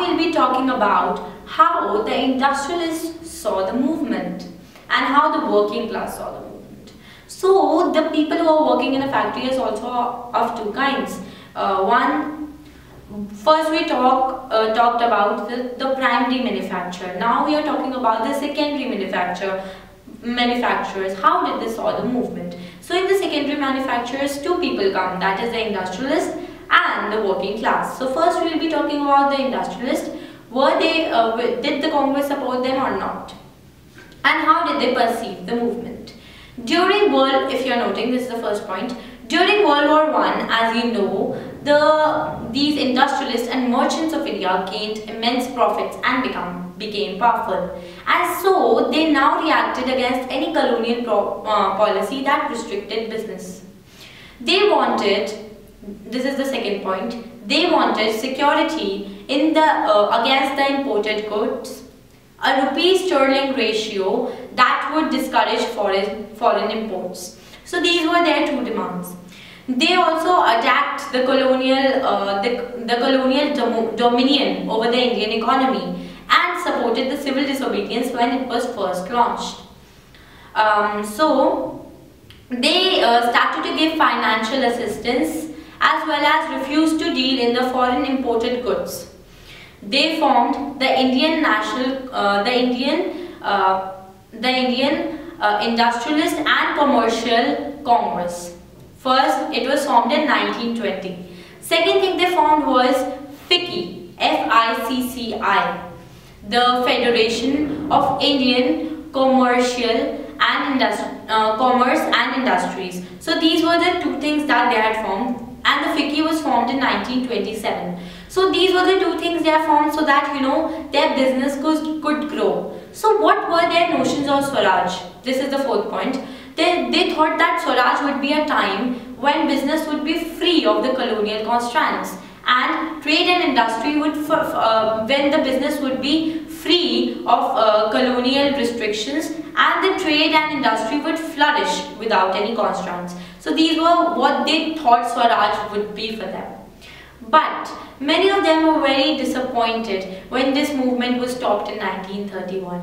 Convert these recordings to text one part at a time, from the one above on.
we'll be talking about how the industrialists saw the movement and how the working class saw the movement. So the people who are working in a factory is also of two kinds. Uh, one, first we talk uh, talked about the, the primary manufacturer. Now we are talking about the secondary manufacturer manufacturers. How did they saw the movement? So in the secondary manufacturers, two people come. That is the industrialist and the working class. So first we will be talking about the industrialists. Were they, uh, did the Congress support them or not? And how did they perceive the movement? During World, if you are noting, this is the first point. During World War One, as you know, the these industrialists and merchants of India gained immense profits and become became powerful. And so they now reacted against any colonial pro, uh, policy that restricted business. They wanted this is the second point, they wanted security in the uh, against the imported goods, a rupee sterling ratio that would discourage foreign, foreign imports. So these were their two demands. They also attacked the colonial, uh, the, the colonial dom dominion over the Indian economy and supported the civil disobedience when it was first launched. Um, so they uh, started to give financial assistance as well as refused to deal in the foreign imported goods. They formed the Indian National, uh, the Indian, uh, the Indian uh, Industrialist and Commercial Congress. First, it was formed in 1920. Second thing they formed was FICCI, F-I-C-C-I, the Federation of Indian Commercial and Industri uh, Commerce and Industries. So these were the two things that they had formed and the FICCI was formed in 1927. So these were the two things they have formed so that you know their business could, could grow. So what were their notions of Swaraj? This is the fourth point. They, they thought that Swaraj would be a time when business would be free of the colonial constraints and trade and industry would, uh, when the business would be free of uh, colonial restrictions and the trade and industry would flourish without any constraints. So these were what they thought Swaraj would be for them. But many of them were very disappointed when this movement was stopped in 1931.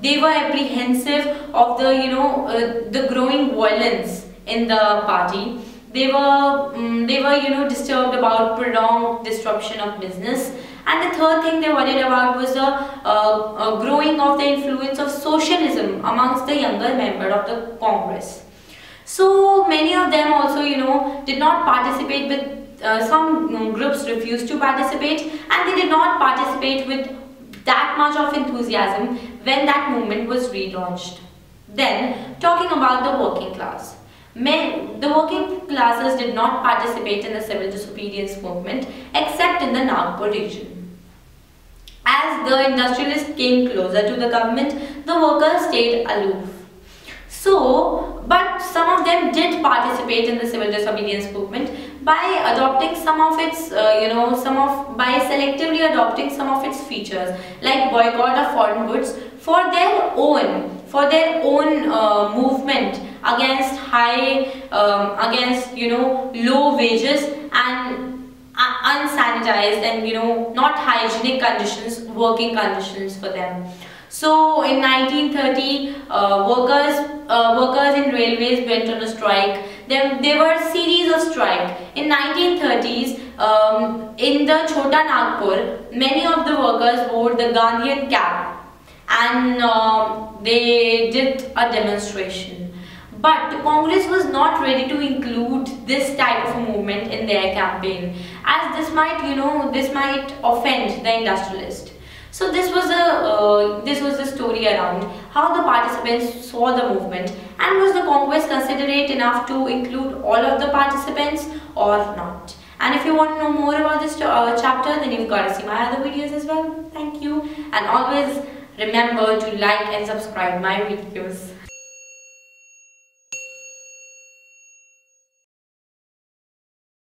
They were apprehensive of the, you know, uh, the growing violence in the party. They were, um, they were, you know, disturbed about prolonged disruption of business. And the third thing they worried about was the uh, uh, growing of the influence of socialism amongst the younger members of the Congress. So many of them also, you know, did not participate with, uh, some groups refused to participate and they did not participate with that much of enthusiasm when that movement was relaunched. Then, talking about the working class. Men, the working classes did not participate in the civil disobedience movement except in the Nagpur region. As the industrialists came closer to the government, the workers stayed aloof. So, but some of them did participate in the civil disobedience movement by adopting some of its, uh, you know, some of, by selectively adopting some of its features like boycott of foreign goods for their own, for their own uh, movement against high, um, against, you know, low wages and uh, unsanitized and, you know, not hygienic conditions, working conditions for them. So in 1930, uh, workers uh, workers in railways went on a strike. There, there were a series of strikes. In 1930s, um, in the Chota Nagpur, many of the workers wore the Gandhian cap and uh, they did a demonstration. But the Congress was not ready to include this type of movement in their campaign as this might, you know, this might offend the industrialists. So this was a uh, this was the story around how the participants saw the movement and was the Congress considerate enough to include all of the participants or not. And if you want to know more about this uh, chapter then you've got to see my other videos as well. Thank you and always remember to like and subscribe my videos.